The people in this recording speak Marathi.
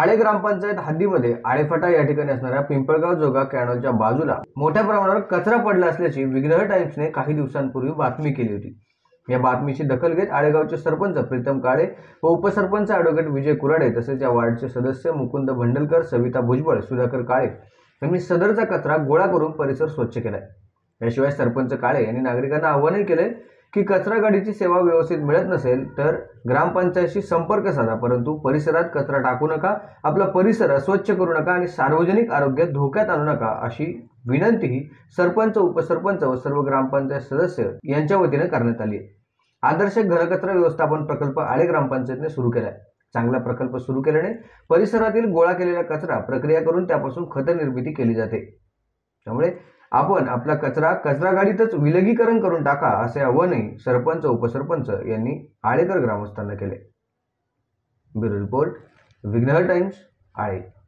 आळे ग्रामपंचायत हद्दीमध्ये आळेफाटा या ठिकाणी असणाऱ्या पिंपळगाव जोगा कॅनलच्या बाजूला मोठ्या प्रमाणावर कचरा पडला असल्याची विग्रह टाइम्सने काही दिवसांपूर्वी बातमी केली होती. या बातमीची दखल घेत आळेगावचे सरपंच प्रीतम काळे व उपसरपंच ॲडव्होकेट विजय कुराडे तसेच या वार्डचे सदस्य मुकुंद भंडलकर सविता भुजबळ सुधाकर काळे यांनी सदरचा कचरा गोळा करून परिसर स्वच्छ केलाय. याशिवाय सरपंच काळे यांनी नागरिकांना आवाहनही केले की कचरा गाडीची सेवा व्यवस्थित मिळत नसेल तर ग्रामपंचायतशी संपर्क साधा परंतु परिसरात कचरा टाकू नका आपला परिसर अस्वच्छ करू नका आणि सार्वजनिक आरोग्य धोक्यात आणू नका अशी विनंतीही सरपंच उपसरपंच व सर्व ग्रामपंचायत सदस्य यांच्या वतीने करण्यात आली आदर्श घनकचरा व्यवस्थापन प्रकल्प आळे ग्रामपंचायतने सुरू केलाय. चांगला प्रकल्प सुरू केल्याने परिसरातील गोळा केलेला कचरा प्रक्रिया करून त्यापासून खत निर्मिती केली जाते. त्यामुळे आपण आपला कचरा कचरा गाडीतच विलगीकरण करून टाका असे आवाहनही सरपंच उपसरपंच यांनी आळेकर ग्रामस्थांना केले. Bureau report Vighnahar Times Ale.